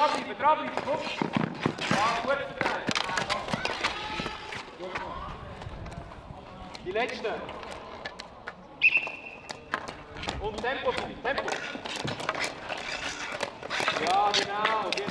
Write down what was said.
Und dranbleiben, dranbleiben, guck. Ja, gut verteilt. Die letzte. Und Tempo, Tempo. Ja, genau, genau.